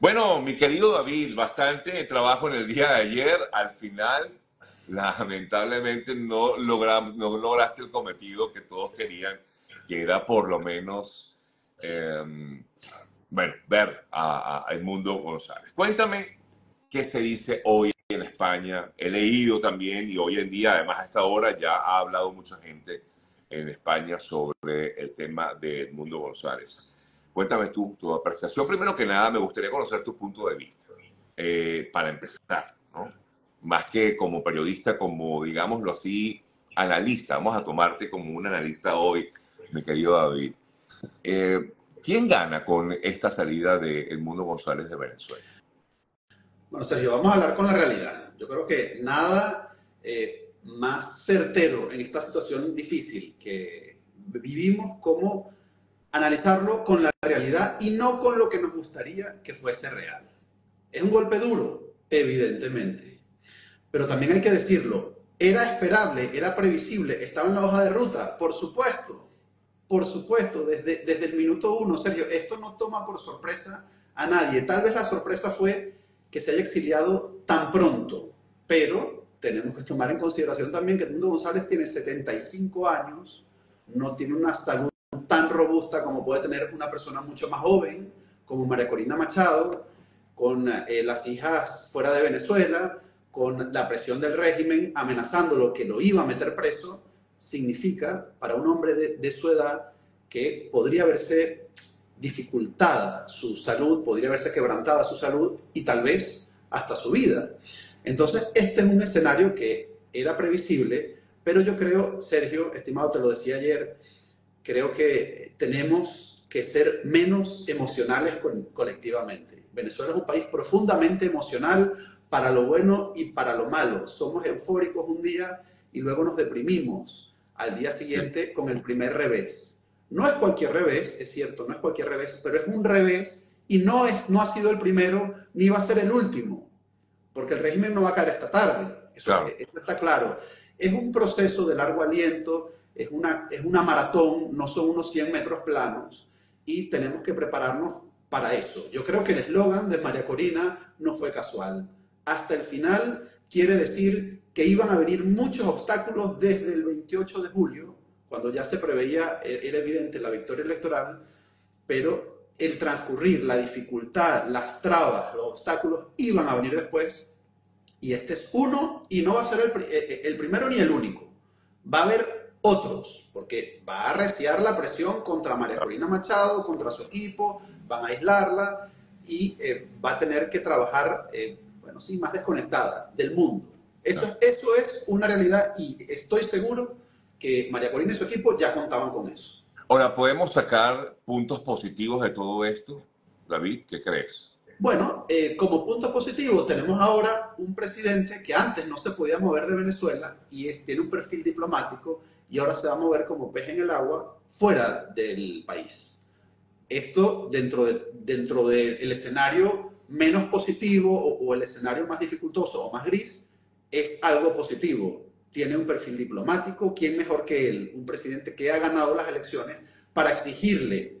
Bueno, mi querido David, bastante trabajo en el día de ayer. Al final, lamentablemente, no, logramos, no lograste el cometido que todos querían, que era por lo menos, em, bueno, ver a, a Edmundo González. Cuéntame qué se dice hoy en España. He leído también y hoy en día, además a esta hora, ya ha hablado mucha gente en España sobre el tema de Edmundo González. Cuéntame tú tu apreciación. Primero que nada, me gustaría conocer tu punto de vista, eh, para empezar, ¿no? Más que como periodista, como, digámoslo así, analista. Vamos a tomarte como un analista hoy, mi querido David. Eh, ¿Quién gana con esta salida de Edmundo González de Venezuela? Bueno, Sergio, vamos a hablar con la realidad. Yo creo que nada eh, más certero en esta situación difícil que vivimos como analizarlo con la realidad y no con lo que nos gustaría que fuese real. Es un golpe duro, evidentemente, pero también hay que decirlo, era esperable, era previsible, estaba en la hoja de ruta, por supuesto, por supuesto, desde, desde el minuto uno, Sergio, esto no toma por sorpresa a nadie. Tal vez la sorpresa fue que se haya exiliado tan pronto, pero tenemos que tomar en consideración también que Mundo González tiene 75 años, no tiene una salud robusta como puede tener una persona mucho más joven, como María Corina Machado, con eh, las hijas fuera de Venezuela, con la presión del régimen amenazándolo que lo iba a meter preso, significa para un hombre de, de su edad que podría verse dificultada su salud, podría verse quebrantada su salud y tal vez hasta su vida. Entonces, este es un escenario que era previsible, pero yo creo, Sergio, estimado, te lo decía ayer, creo que tenemos que ser menos emocionales colectivamente. Venezuela es un país profundamente emocional para lo bueno y para lo malo. Somos eufóricos un día y luego nos deprimimos al día siguiente con el primer revés. No es cualquier revés, es cierto, no es cualquier revés, pero es un revés y no, es, no ha sido el primero ni va a ser el último, porque el régimen no va a caer esta tarde. Eso, eso está claro. Es un proceso de largo aliento es una, es una maratón, no son unos 100 metros planos y tenemos que prepararnos para eso. Yo creo que el eslogan de María Corina no fue casual. Hasta el final quiere decir que iban a venir muchos obstáculos desde el 28 de julio, cuando ya se preveía, e, era evidente la victoria electoral, pero el transcurrir, la dificultad, las trabas, los obstáculos iban a venir después. Y este es uno y no va a ser el, e, e, el primero ni el único. Va a haber otros, porque va a arreciar la presión contra María Corina Machado, contra su equipo, van a aislarla y eh, va a tener que trabajar, eh, bueno, sí, más desconectada del mundo. Esto, Eso es una realidad y estoy seguro que María Corina y su equipo ya contaban con eso. Ahora, ¿podemos sacar puntos positivos de todo esto? David, ¿qué crees? Bueno, eh, como punto positivo tenemos ahora un presidente que antes no se podía mover de Venezuela y tiene un perfil diplomático y ahora se va a mover como pez en el agua fuera del país. Esto dentro, de, dentro del escenario menos positivo o, el escenario más dificultoso o más gris, es algo positivo. Tiene un perfil diplomático. ¿Quién mejor que él? Un presidente que ha ganado las elecciones para exigirle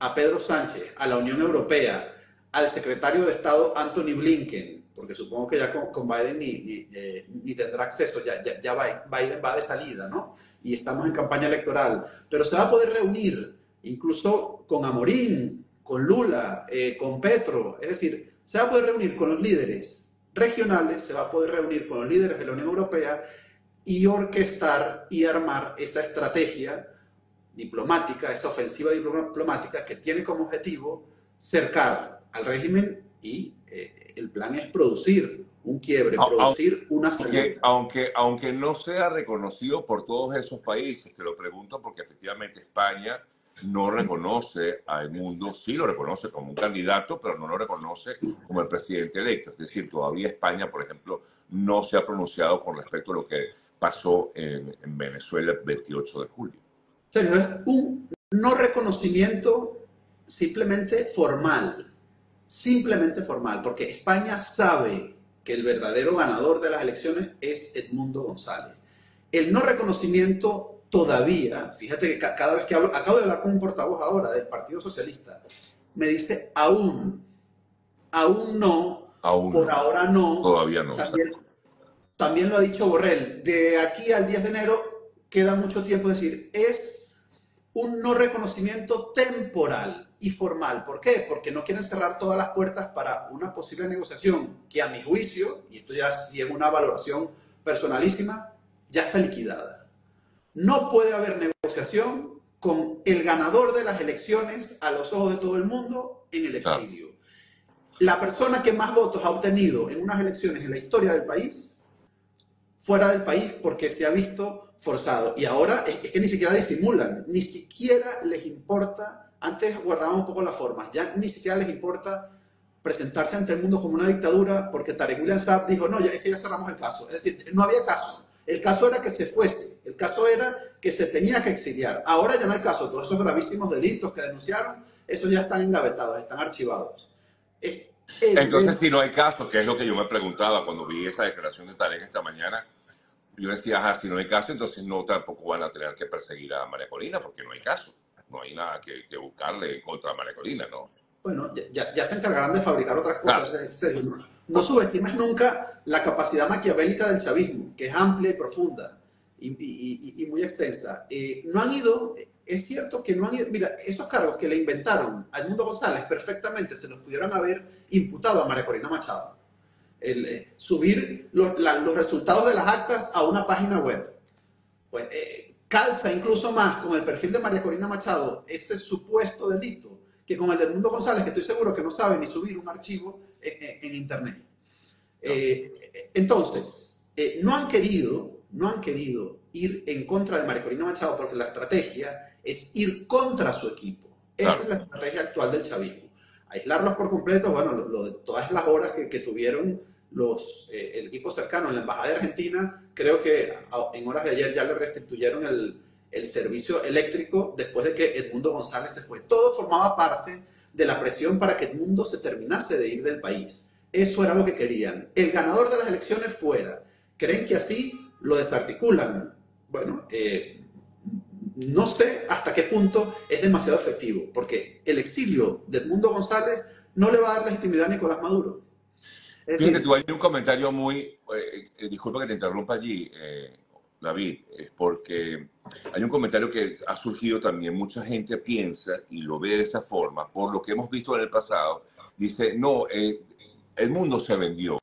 a Pedro Sánchez, a la Unión Europea, al secretario de Estado Anthony Blinken, porque supongo que ya con, Biden ni, eh, ni, tendrá acceso, ya, ya, ya, Biden va de salida, ¿no? Y estamos en campaña electoral, pero se va a poder reunir incluso con Amorín, con Lula, eh, con Petro, es decir, se va a poder reunir con los líderes regionales, se va a poder reunir con los líderes de la Unión Europea y orquestar y armar esa estrategia diplomática, esa ofensiva diplomática que tiene como objetivo cercar al régimen y eh, el plan es producir un quiebre, producir una aunque, aunque, aunque no sea reconocido por todos esos países, te lo pregunto porque efectivamente España no reconoce al mundo, sí lo reconoce como un candidato, pero no lo reconoce como el presidente electo. Es decir, todavía España, por ejemplo, no se ha pronunciado con respecto a lo que pasó en, en Venezuela el 28 de julio. Sergio, es un no reconocimiento simplemente formal simplemente formal, porque España sabe que el verdadero ganador de las elecciones es Edmundo González. El no reconocimiento todavía, fíjate que cada vez que hablo, acabo de hablar con un portavoz ahora del Partido Socialista, me dice aún, aún no, Aún por no. ahora no. Todavía no. También, también lo ha dicho Borrell, de aquí al 10 de enero queda mucho tiempo, es decir, es un no reconocimiento temporal y formal. ¿Por qué? Porque no quieren cerrar todas las puertas para una posible negociación que a mi juicio, y esto ya sí es una valoración personalísima, ya está liquidada. No puede haber negociación con el ganador de las elecciones a los ojos de todo el mundo en el Claro. exilio. La persona que más votos ha obtenido en unas elecciones en la historia del país, fuera del país, porque se ha visto forzado. Y ahora es que ni siquiera disimulan, ni siquiera les importa, antes guardaban un poco las formas, ya ni siquiera les importa presentarse ante el mundo como una dictadura, porque Tarek William Saab dijo, no, ya, es que ya cerramos el caso. Es decir, no había caso. El caso era que se fuese, el caso era que se tenía que exiliar. Ahora ya no hay caso, todos esos gravísimos delitos que denunciaron, esos ya están engavetados, están archivados. Es Entonces, si no hay caso, que es lo que yo me preguntaba cuando vi esa declaración de Tarek esta mañana, yo decía, ajá, si no hay caso, entonces no tampoco van a tener que perseguir a María Corina, porque no hay caso. No hay nada que, que buscarle contra María Corina, ¿no? bueno, ya, se encargarán de fabricar otras cosas. Claro. Es decir, no, no subestimes nunca la capacidad maquiavélica del chavismo, que es amplia y profunda y, y- y- y muy extensa. Eh, no han ido, es cierto que no han ido, mira, esos cargos que le inventaron a Edmundo González perfectamente se los pudieron haber imputado a María Corina Machado. El, eh, subir los, la- los resultados de las actas a una página web. Pues eh, calza incluso más con el perfil de María Corina Machado ese supuesto delito que con el de Edmundo González, que estoy seguro que no sabe ni subir un archivo en, Internet. Eh, entonces, eh, no han querido, no han querido ir en contra de María Corina Machado porque la estrategia es ir contra su equipo. Esa Claro. es la estrategia actual del chavismo. Aislarlos por completo, bueno, lo, lo de todas las horas que, que tuvieron los, eh, el equipo cercano en la Embajada de Argentina, creo que en horas de ayer ya le restituyeron el, el servicio eléctrico después de que Edmundo González se fue. Todo formaba parte de la presión para que Edmundo se terminase de ir del país. Eso era lo que querían. El ganador de las elecciones fuera. ¿Creen que así lo desarticulan? Bueno, eh, no sé hasta qué punto es demasiado efectivo, porque el exilio de Edmundo González no le va a dar legitimidad a Nicolás Maduro. Es Fíjate, decir, tú hay un comentario muy, eh, eh, disculpa que te interrumpa allí, eh, David, es porque hay un comentario que ha surgido también, mucha gente piensa y lo ve de esa forma, por lo que hemos visto en el pasado, dice, no, eh, el mundo se vendió.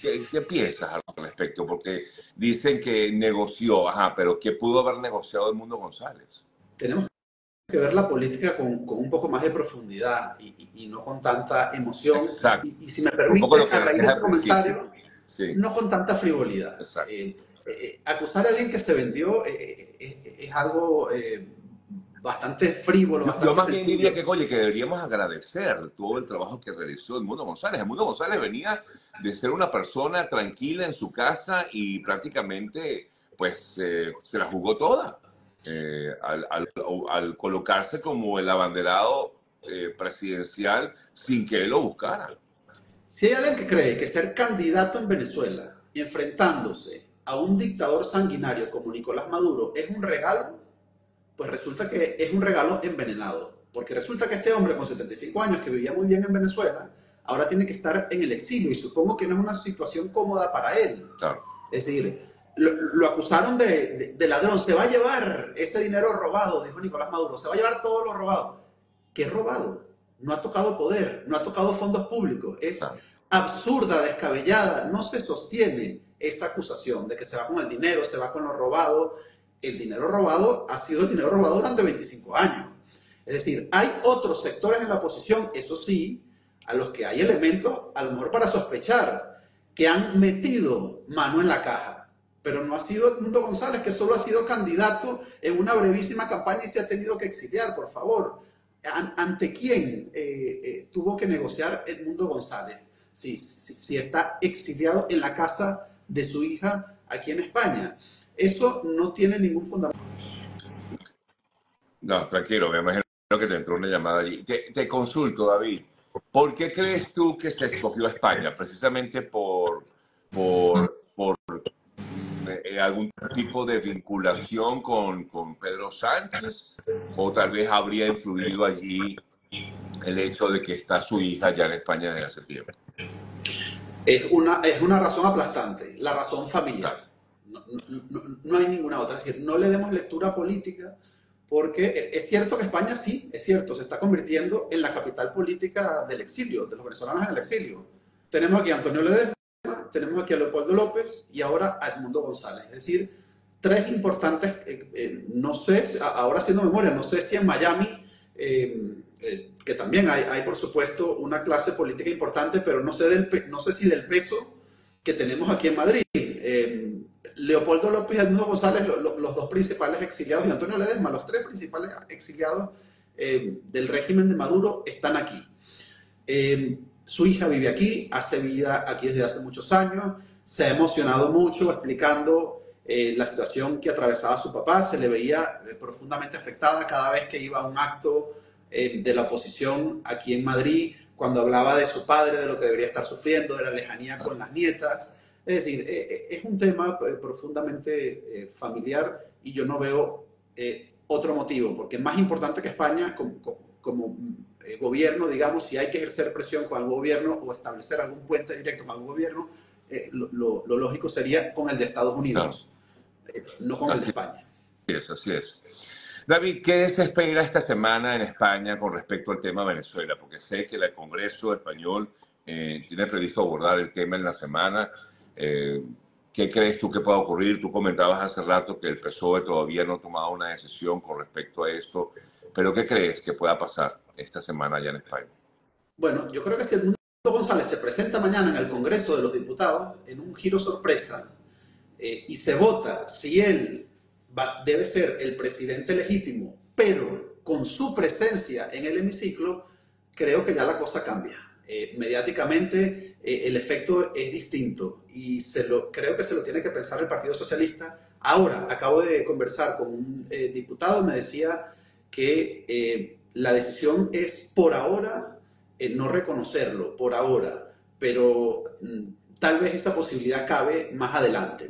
¿Qué, qué piensas al respecto? Porque dicen que negoció, ajá, pero ¿qué pudo haber negociado el mundo González? tenemos que ver la política con, con un poco más de profundidad y, y- y no con tanta emoción. Exacto. Y, y si me permite, a raíz de ese comentario, Sí, no con tanta frivolidad. Eh, eh, acusar a alguien que se vendió eh, eh, eh, es algo eh, bastante frívolo. Yo, bastante yo más bien diría que, oye, que deberíamos agradecer todo el trabajo que realizó Edmundo González. Edmundo González venía de ser una persona tranquila en su casa y prácticamente, pues, eh, se la jugó toda eh, al, al- al colocarse como el abanderado eh, presidencial sin que él lo buscara. Si hay alguien que cree que ser candidato en Venezuela, enfrentándose a un dictador sanguinario como Nicolás Maduro, es un regalo, pues resulta que es un regalo envenenado. Porque resulta que este hombre con 75 años, que vivía muy bien en Venezuela, ahora tiene que estar en el exilio y supongo que no es una situación cómoda para él. Claro. Es decir, lo, lo acusaron de, de- de ladrón, se va a llevar ese dinero robado, dijo Nicolás Maduro, se va a llevar todo lo robado. ¿Qué robado? No ha tocado poder, no ha tocado fondos públicos. Es Claro. absurda, descabellada, no se sostiene esta acusación de que se va con el dinero, se va con lo robado. El dinero robado ha sido el dinero robado durante 25 años. Es decir, hay otros sectores en la oposición, eso sí, a los que hay elementos, a lo mejor para sospechar, que han metido mano en la caja. Pero no ha sido Edmundo González, que solo ha sido candidato en una brevísima campaña y se ha tenido que exiliar, por favor. An- ¿Ante quién eh, eh, tuvo que negociar Edmundo González? Si está exiliado en la casa de su hija aquí en España. Eso no tiene ningún fundamento. No, tranquilo, me imagino que te entró una llamada allí. Te, te consulto, David. ¿Por qué crees tú que se escogió España? ¿Precisamente por, por, por eh, algún tipo de vinculación con, con Pedro Sánchez? ¿O tal vez habría influido allí el hecho de que está su hija ya en España desde hace tiempo? Es una, es una razón aplastante, la razón familiar. No, no, no, hay ninguna otra. Es decir, no le demos lectura política porque es cierto que España sí, es cierto, se está convirtiendo en la capital política del exilio, de los venezolanos en el exilio. Tenemos aquí a Antonio Ledesma, tenemos aquí a Leopoldo López y ahora a Edmundo González. Es decir, tres importantes, eh, eh, no sé, ahora haciendo memoria, no sé si en Miami, eh, que también hay, por supuesto una clase política importante, pero no sé, del, no sé si del peso que tenemos aquí en Madrid. Leopoldo López y Edmundo González, los dos principales exiliados, y Antonio Ledesma, los tres principales exiliados del régimen de Maduro, están aquí. Su hija vive aquí, hace vida aquí desde hace muchos años, se ha emocionado mucho explicando eh, la situación que atravesaba su papá, se le veía eh, profundamente afectada cada vez que iba a un acto eh, de la oposición aquí en Madrid, cuando hablaba de su padre, de lo que debería estar sufriendo, de la lejanía con las nietas. Es decir, es un tema profundamente familiar y yo no veo otro motivo, porque más importante que España como, como gobierno, digamos, si hay que ejercer presión con el gobierno o establecer algún puente directo con el gobierno, lo, lo, lógico sería con el de Estados Unidos no con el de España. Es, así es. David, ¿qué se espera esta semana en España con respecto al tema Venezuela? Porque sé que el Congreso español eh, tiene previsto abordar el tema en la semana. Eh, ¿Qué crees tú que pueda ocurrir? Tú comentabas hace rato que el PSOE todavía no ha tomado una decisión con respecto a esto, pero ¿qué crees que pueda pasar esta semana allá en España? Bueno, yo creo que si mundo González se presenta mañana en el Congreso de los Diputados en un giro sorpresa eh, y se vota si él debe ser el presidente legítimo, pero con su presencia en el hemiciclo, creo que ya la cosa cambia. Eh, mediáticamente eh, el efecto es distinto y se lo, creo que se lo tiene que pensar el Partido Socialista. Ahora, acabo de conversar con un diputado, me decía que la decisión es por ahora no reconocerlo, por ahora, pero mm, tal vez esta posibilidad cabe más adelante.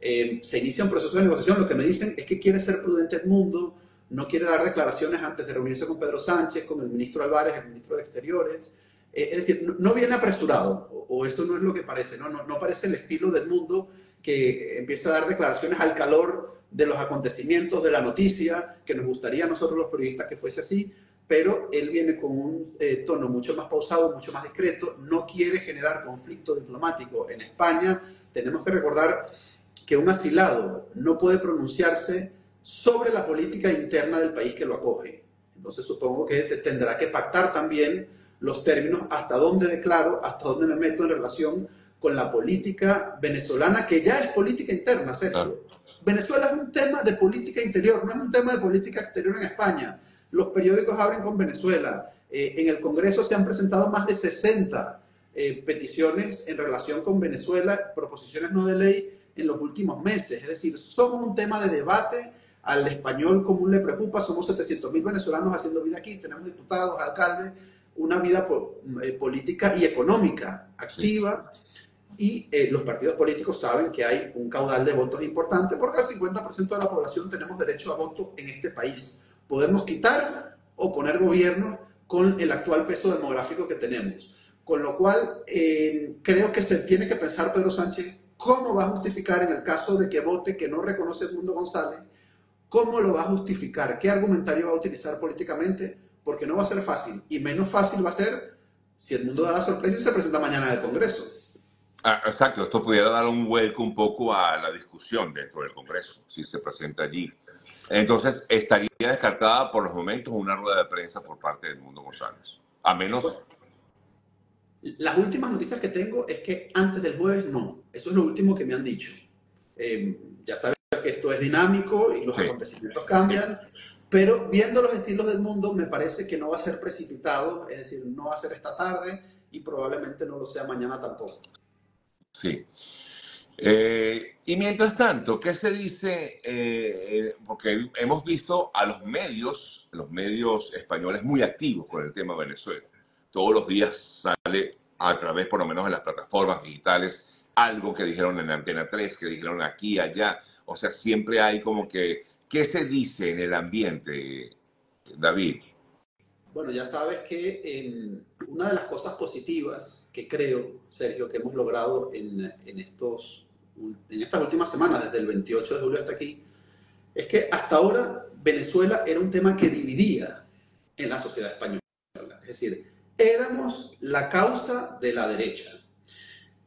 Eh, se inicia un proceso de negociación, lo que me dicen es que quiere ser prudente el mundo, no quiere dar declaraciones antes de reunirse con Pedro Sánchez, con el ministro Álvarez, el ministro de Exteriores. Eh, es decir, no, viene apresurado, o, esto no es lo que parece, ¿no? No, no parece el estilo del mundo que empieza a dar declaraciones al calor de los acontecimientos, de la noticia, que nos gustaría a nosotros los periodistas que fuese así, pero él viene con un eh, tono mucho más pausado, mucho más discreto, no quiere generar conflicto diplomático en España. Tenemos que recordar que un asilado no puede pronunciarse sobre la política interna del país que lo acoge. Entonces supongo que tendrá que pactar también los términos hasta dónde declaro, hasta dónde me meto en relación con la política venezolana, que ya es política interna, Sergio. Venezuela es un tema de política interior, no es un tema de política exterior en España. Los periódicos abren con Venezuela. Eh, en el Congreso se han presentado más de 60 eh, peticiones en relación con Venezuela, proposiciones no de ley en los últimos meses. Es decir, somos un tema de debate. Al español común le preocupa. Somos 700 mil venezolanos haciendo vida aquí. Tenemos diputados, alcaldes, una vida eh, política y económica activa. Y los partidos políticos saben que hay un caudal de votos importante porque el 50% de la población tenemos derecho a voto en este país podemos quitar o poner gobierno con el actual peso demográfico que tenemos. Con lo cual, eh, creo que se tiene que pensar Pedro Sánchez cómo va a justificar en el caso de que vote que no reconoce Edmundo González, cómo lo va a justificar, qué argumentario va a utilizar políticamente, porque no va a ser fácil. Y menos fácil va a ser si el mundo da la sorpresa y se presenta mañana en el Congreso. Ah, exacto, esto pudiera dar un vuelco un poco a la discusión dentro del Congreso, si se presenta allí. Entonces, estaría descartada por los momentos una rueda de prensa por parte del Mundo González. A menos... Pues, las últimas noticias que tengo es que antes del jueves no. Eso es lo último que me han dicho. Em, ya sabes que esto es dinámico y los acontecimientos cambian, pero viendo los estilos del mundo me parece que no va a ser precipitado, es decir, no va a ser esta tarde y probablemente no lo sea mañana tampoco. Sí. Eh, y mientras tanto, ¿qué se dice? Eh, porque hemos visto a los medios, los medios españoles muy activos con el tema Venezuela. Todos los días sale a través, por lo menos en las plataformas digitales, algo que dijeron en Antena 3, que dijeron aquí, allá. O sea, siempre hay como que, ¿qué se dice en el ambiente, David? Bueno, ya sabes que em, una de las cosas positivas que creo, Sergio, que hemos logrado en, en, estos, en estas últimas semanas, desde el 28 de julio hasta aquí, es que hasta ahora Venezuela era un tema que dividía en la sociedad española. Es decir, éramos la causa de la derecha.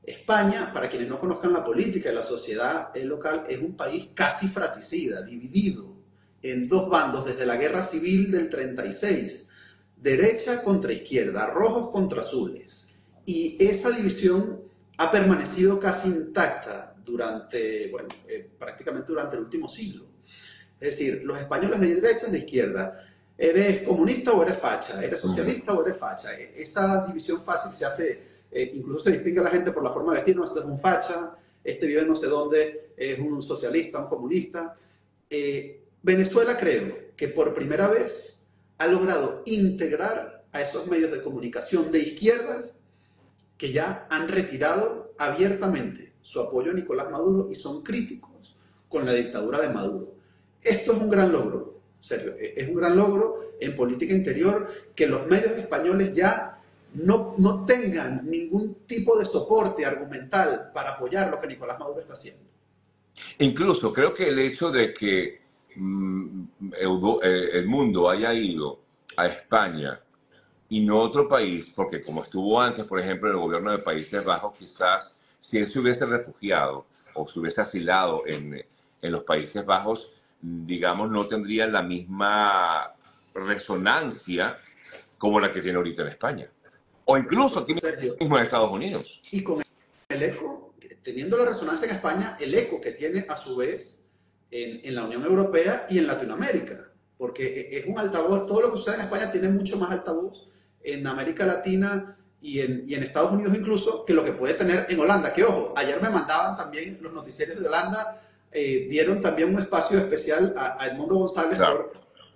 España, para quienes no conozcan la política y la sociedad local, es un país casi fratricida, dividido en dos bandos desde la guerra civil del 36, derecha contra izquierda, rojos contra azules. Y esa división ha permanecido casi intacta durante, bueno, eh, prácticamente durante el último siglo. Es decir, los españoles de derecha y de izquierda, eres comunista o eres facha, eres socialista o eres facha. E, esa división fácil se hace, eh, incluso se distingue a la gente por la forma de vestir, no, este es un facha, este vive no sé dónde, es un socialista, un comunista. Eh, Venezuela creo que por primera vez ha logrado integrar a estos medios de comunicación de izquierda que ya han retirado abiertamente su apoyo a Nicolás Maduro y son críticos con la dictadura de Maduro. Esto es un gran logro, serio, e-, es un gran logro en política interior que los medios españoles ya no, no tengan ningún tipo de soporte argumental para apoyar lo que Nicolás Maduro está haciendo. Incluso creo que el hecho de que el mundo haya ido a España y no a otro país, porque como estuvo antes, por ejemplo, el gobierno de Países Bajos, quizás si él se hubiese refugiado o se hubiese asilado en, en los Países Bajos, digamos, no tendría la misma resonancia como la que tiene ahorita en España. O incluso tiene mismo en Estados Unidos. Y con el eco, teniendo la resonancia en España, el eco que tiene a su vez en, la Unión Europea y en Latinoamérica, porque e, es un altavoz, todo lo que sucede en España tiene mucho más altavoz en América Latina y en, y en, Estados Unidos incluso que lo que puede tener en Holanda. Que ojo, ayer me mandaban también los noticieros de Holanda, eh, dieron también un espacio especial a, Edmundo González por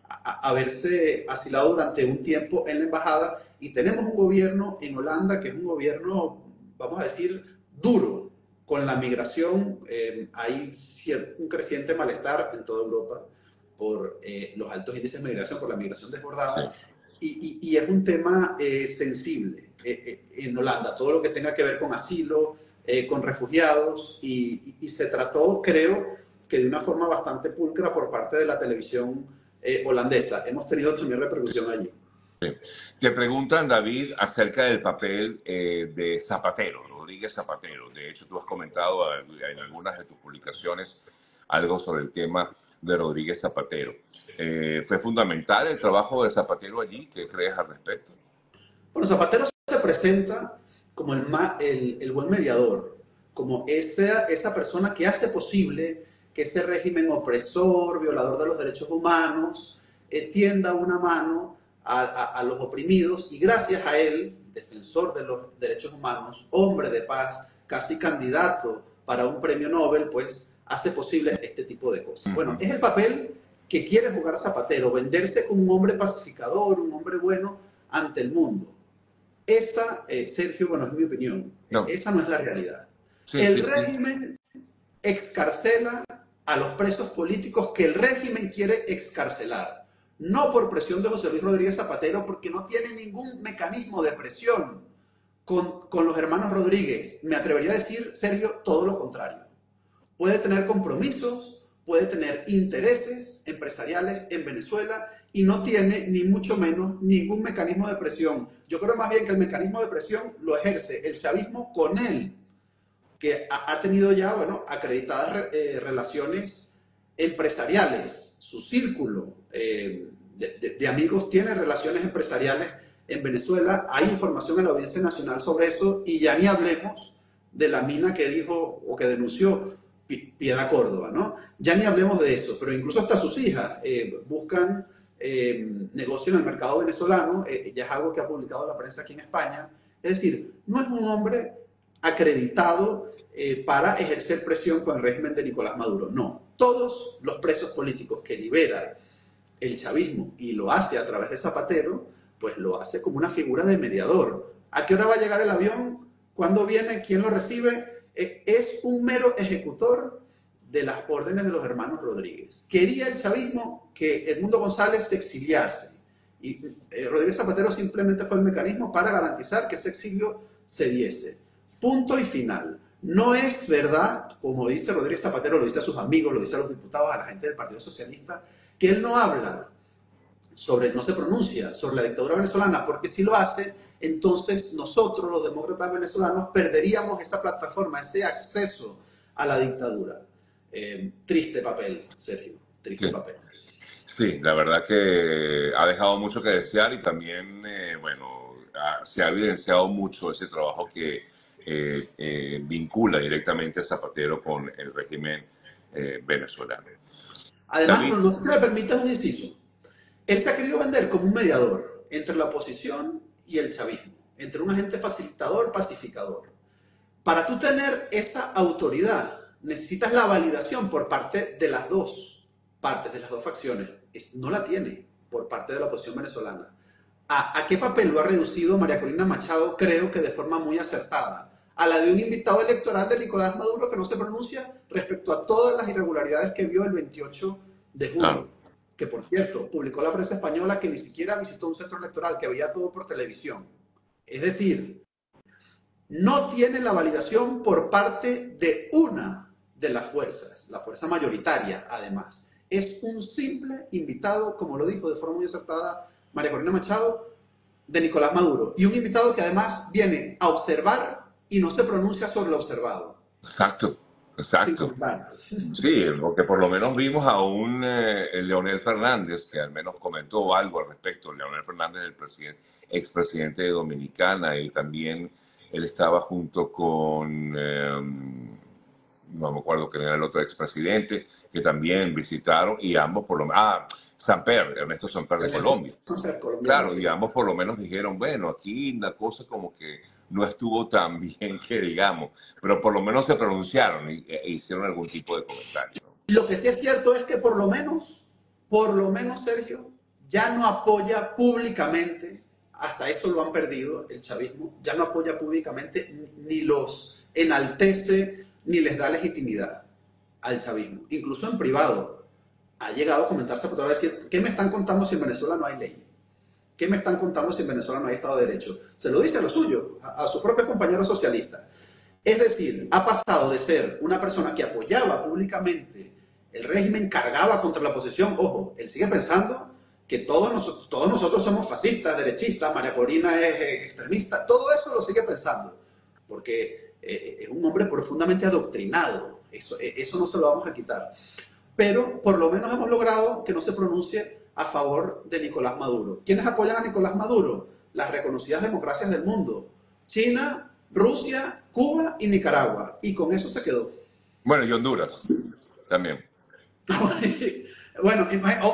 haberse asilado durante un tiempo en la embajada y tenemos un gobierno en Holanda que es un gobierno, vamos a decir, duro, con la migración eh, hay un creciente malestar en toda Europa por eh, los altos índices de migración, por la migración desbordada. Y, es un tema eh, sensible en Holanda, todo lo que tenga que ver con asilo, con refugiados, y, se trató, creo, que de una forma bastante pulcra por parte de la televisión holandesa. Hemos tenido también repercusión allí. Te preguntan, David, acerca del papel de Zapatero, Rodríguez Zapatero. De hecho, tú has comentado en algunas de tus publicaciones algo sobre el tema de Rodríguez Zapatero. Eh, ¿Fue fundamental el trabajo de Zapatero allí? ¿Qué crees al respecto? Bueno, Zapatero se presenta como el, buen mediador, como esa, persona que hace posible que ese régimen opresor, violador de los derechos humanos, eh, tienda una mano a, los oprimidos y gracias a él defensor de los derechos humanos, hombre de paz, casi candidato para un premio Nobel, pues hace posible este tipo de cosas. Bueno, es el papel que quiere jugar Zapatero, venderse como un hombre pacificador, un hombre bueno ante el mundo. Esta, eh, Sergio, bueno, es mi opinión, esa no es la realidad. el régimen excarcela a los presos políticos que el régimen quiere excarcelar no por presión de José Luis Rodríguez Zapatero, porque no tiene ningún mecanismo de presión con, con, los hermanos Rodríguez. Me atrevería a decir, Sergio, todo lo contrario. Puede tener compromisos, puede tener intereses empresariales en Venezuela y no tiene ni mucho menos ningún mecanismo de presión. Yo creo más bien que el mecanismo de presión lo ejerce el chavismo con él, que ha, tenido ya, bueno, acreditadas eh, relaciones empresariales su círculo eh, de, amigos tiene relaciones empresariales en Venezuela. Hay información en la Audiencia Nacional sobre eso y ya ni hablemos de la mina que dijo o que denunció Piedra Córdoba, ¿no? Ya ni hablemos de eso, pero incluso hasta sus hijas eh, buscan eh, negocio en el mercado venezolano, ya es algo que ha publicado la prensa aquí en España. Es decir, no es un hombre acreditado para ejercer presión con el régimen de Nicolás Maduro, no todos los presos políticos que libera el chavismo y lo hace a través de Zapatero, pues lo hace como una figura de mediador. ¿A qué hora va a llegar el avión? ¿Cuándo viene? ¿Quién lo recibe? E, es un mero ejecutor de las órdenes de los hermanos Rodríguez. Quería el chavismo que Edmundo González se exiliase Y eh, Rodríguez Zapatero simplemente fue el mecanismo para garantizar que ese exilio se diese. Punto y final. No es verdad, como dice Rodríguez Zapatero, lo dice a sus amigos, lo dice a los diputados, a la gente del Partido Socialista, que él no habla sobre, no se pronuncia sobre la dictadura venezolana, porque si lo hace, entonces nosotros, los demócratas venezolanos, perderíamos esa plataforma, ese acceso a la dictadura. Eh, triste papel, Sergio, triste papel. Sí, la verdad que ha dejado mucho que desear y también, eh, bueno, se ha evidenciado mucho ese trabajo que eh, eh, vincula directamente a Zapatero con el régimen venezolano. Además, no, sé si me permite un inciso. Él se ha querido vender como un mediador entre la oposición y el chavismo, entre un agente facilitador, pacificador. Para tú tener esa autoridad, necesitas la validación por parte de las dos partes, de las dos facciones no la tiene por parte de la oposición venezolana. ¿A, qué papel lo ha reducido María Corina Machado? Creo que de forma muy acertada. A la de un invitado electoral de Nicolás Maduro que no se pronuncia respecto a todas las irregularidades que vio el 28 de junio. Que por cierto, publicó la prensa española que ni siquiera visitó un centro electoral, que veía todo por televisión. Es decir, no tiene la validación por parte de una de las fuerzas, la fuerza mayoritaria además es un simple invitado, como lo dijo de forma muy acertada María Corina Machado, de Nicolás Maduro. Y un invitado que además viene a observar y no se pronuncia sobre lo observado. Exacto, exacto. Sí, porque por lo menos vimos a un eh, Leonel Fernández que al menos comentó algo al respecto. Leonel Fernández, el presidente, expresidente de Dominicana, y también él estaba junto con... Em, no me acuerdo quién era el otro expresidente, que también visitaron y ambos por lo menos, ah, Samper, Ernesto Samper de Colombia. Claro, y ambos por lo menos dijeron, bueno, aquí la cosa como que no estuvo tan bien que digamos, pero por lo menos se pronunciaron e, e hicieron algún tipo de comentario. Lo que sí es cierto es que por lo menos, por lo menos Sergio, ya no apoya públicamente, hasta eso lo han perdido el chavismo, ya no apoya públicamente ni los enaltece ni les da legitimidad al chavismo. Incluso en privado ha llegado a comentarse a decir, ¿qué me están contando si en Venezuela no hay ley? ¿Qué me están contando si en Venezuela no hay Estado de Derecho? Se lo dice a lo suyo, a, a sus propios compañeros socialistas. Es decir, ha pasado de ser una persona que apoyaba públicamente el régimen, cargaba contra la oposición. Ojo, él sigue pensando que todos, nosotros, somos fascistas, derechistas, María Corina es extremista, todo eso lo sigue pensando. Porque eh, es un hombre profundamente adoctrinado, eso, eh, eso no se lo vamos a quitar. Pero por lo menos hemos logrado que no se pronuncie a favor de Nicolás Maduro. ¿Quiénes apoyan a Nicolás Maduro? Las reconocidas democracias del mundo. China, Rusia, Cuba y Nicaragua. Y con eso se quedó. Bueno, y Honduras también. bueno,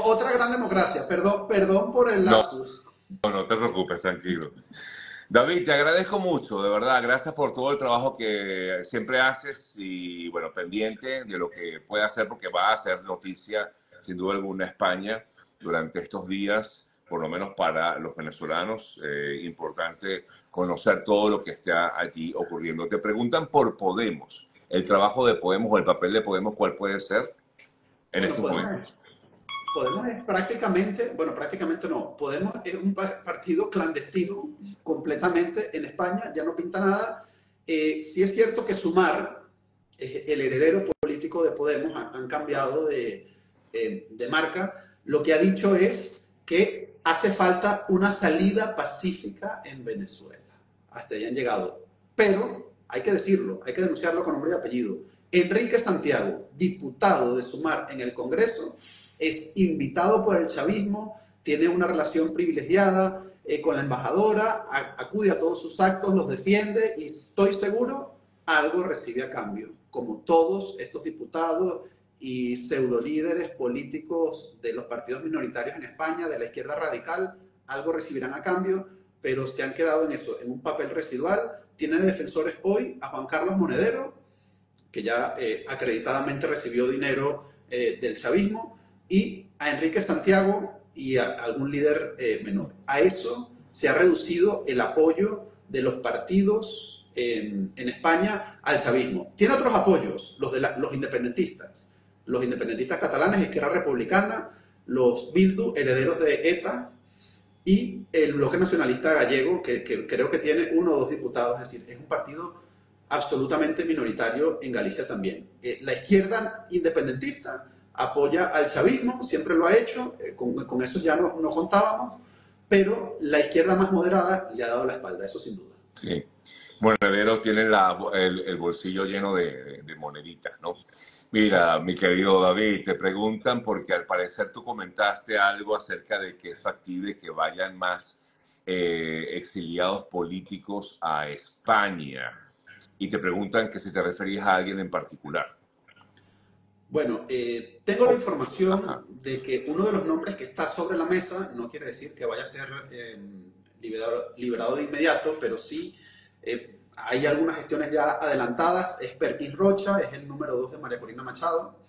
otra gran democracia. Perdón, perdón por el lapsus. no, no te preocupes, tranquilo. David, te agradezco mucho, de verdad. Gracias por todo el trabajo que siempre haces y, bueno, pendiente de lo que puede hacer, porque va a hacer noticia, sin duda alguna, España durante estos días, por lo menos para los venezolanos. Eh, importante conocer todo lo que está allí ocurriendo. Te preguntan por Podemos, el trabajo de Podemos o el papel de Podemos, ¿cuál puede ser en estos momentos? Podemos es prácticamente, bueno, prácticamente no, Podemos es un partido clandestino completamente en España, ya no pinta nada. Eh, sí es cierto que Sumar, eh, el heredero político de Podemos, han, cambiado de, eh, de marca. Lo que ha dicho es que hace falta una salida pacífica en Venezuela. Hasta ahí han llegado. Pero hay que decirlo, hay que denunciarlo con nombre y apellido. Enrique Santiago, diputado de Sumar en el Congreso, es invitado por el chavismo, tiene una relación privilegiada eh, con la embajadora, acude a todos sus actos, los defiende y estoy seguro algo recibe a cambio, como todos estos diputados y pseudo líderes políticos de los partidos minoritarios en España, de la izquierda radical, algo recibirán a cambio, pero se han quedado en eso, en un papel residual. Tiene defensores hoy a Juan Carlos Monedero, que ya eh, acreditadamente recibió dinero eh, del chavismo, y a Enrique Santiago y a algún líder eh, menor. A eso se ha reducido el apoyo de los partidos en, España al chavismo. Tiene otros apoyos, los de los independentistas, los independentistas catalanes, Izquierda Republicana, los Bildu, herederos de ETA, y el bloque nacionalista gallego, que, creo que tiene uno o dos diputados, es decir, es un partido absolutamente minoritario en Galicia también. Eh, la izquierda independentista apoya al chavismo, siempre lo ha hecho, eh, con, eso ya no, no, contábamos, pero la izquierda más moderada le ha dado la espalda, eso sin duda. Sí. Bueno, Heredero tiene la, el, bolsillo lleno de, de moneditas, ¿no? Mira, mi querido David, te preguntan porque al parecer tú comentaste algo acerca de que es factible que vayan más eh, exiliados políticos a España y te preguntan que si te referías a alguien en particular. Bueno, eh, tengo la información de que uno de los nombres que está sobre la mesa no quiere decir que vaya a ser eh, liberado, liberado, de inmediato, pero sí hay algunas gestiones ya adelantadas. Es Perkins Rocha, es el número 2 de María Corina Machado.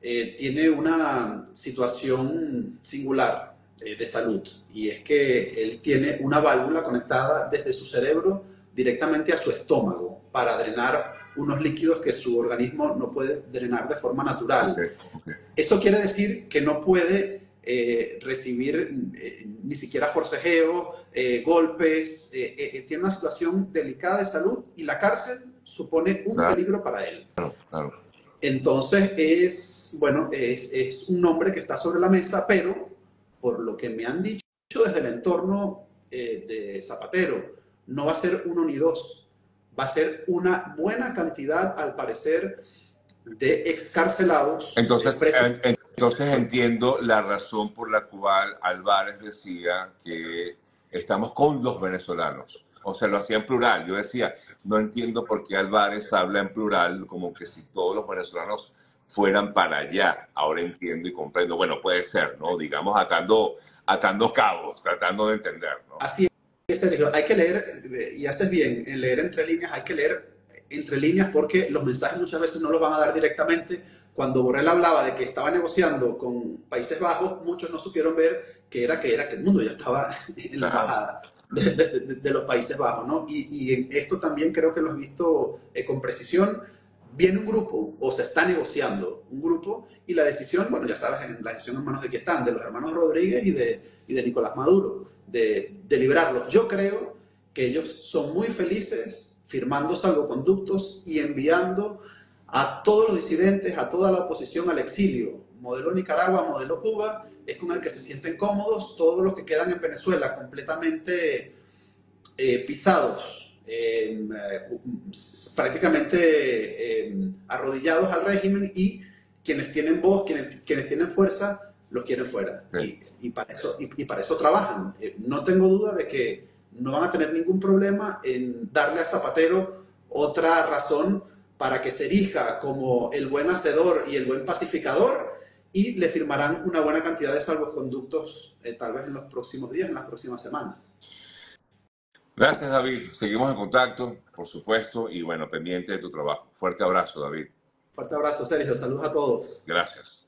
Eh, tiene una situación singular eh, de salud y es que él tiene una válvula conectada desde su cerebro directamente a su estómago para drenar unos líquidos que su organismo no puede drenar de forma natural. Eso quiere decir que no puede eh, recibir eh, ni siquiera forcejeo, eh, golpes, tiene una situación delicada de salud y la cárcel supone un peligro para él. Entonces es, bueno, es, es, un nombre que está sobre la mesa, pero por lo que me han dicho desde el entorno de Zapatero, no va a ser uno ni dos, va a ser una buena cantidad, al parecer, de excarcelados. Entonces, entonces entiendo la razón por la cual Álvarez decía que estamos con los venezolanos. O sea, lo hacía en plural. Yo decía, no entiendo por qué Álvarez habla en plural, como que si todos los venezolanos fueran para allá. Ahora entiendo y comprendo. Bueno, puede ser, ¿no? Digamos, atando, atando cabos, tratando de entender, ¿no? Así es. Hay que leer, y haces bien, en leer entre líneas, hay que leer entre líneas porque los mensajes muchas veces no los van a dar directamente cuando Borrell hablaba de que estaba negociando con Países Bajos, muchos no supieron ver que era que era que el mundo ya estaba en la bajada de, los Países Bajos, ¿no? Y, en esto también creo que lo has visto eh, con precisión. Viene un grupo, o se está negociando un grupo, y la decisión, bueno, ya sabes, en la decisión en manos de quién están, de los hermanos Rodríguez y de, y de Nicolás Maduro, de, de librarlos. Yo creo que ellos son muy felices firmando salvoconductos y enviando a todos los disidentes, a toda la oposición al exilio. Modelo Nicaragua, modelo Cuba, es con el que se sienten cómodos todos los que quedan en Venezuela completamente eh, pisados, em, eh, prácticamente em, arrodillados al régimen y quienes tienen voz, quienes, quienes tienen fuerza, los quieren fuera. Y, para eso, y, para eso trabajan. Eh, no tengo duda de que no van a tener ningún problema en darle a Zapatero otra razón para que se erija como el buen hacedor y el buen pacificador y le firmarán una buena cantidad de salvoconductos eh, tal vez en los próximos días, en las próximas semanas. Gracias David, seguimos en contacto, por supuesto, y bueno, pendiente de tu trabajo. Fuerte abrazo David. Fuerte abrazo Sergio, saludos a todos. Gracias.